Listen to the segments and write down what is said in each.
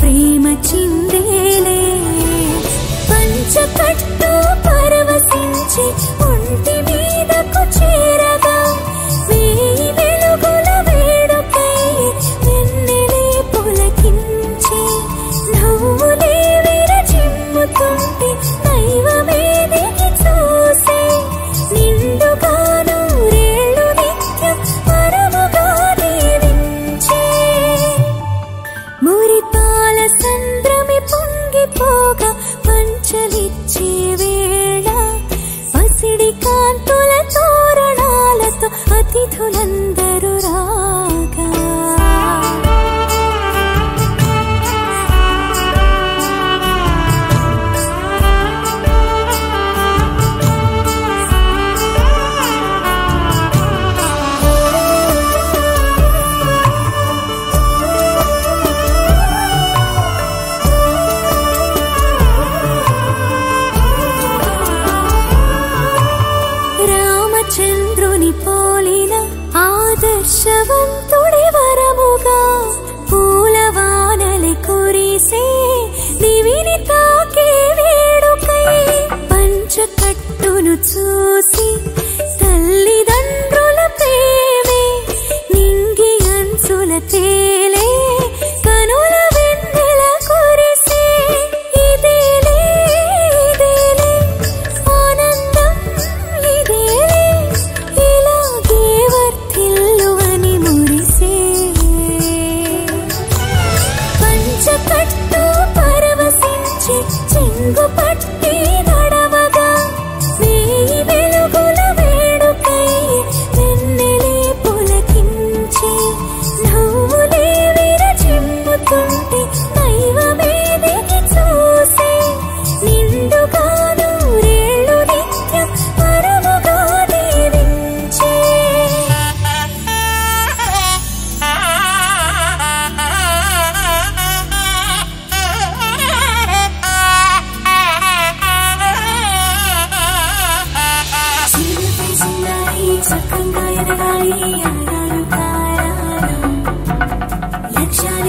ప్రేమ చిన్న చంద్రుని चन्द्रुनिपलिन आदर्शवर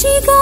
chica.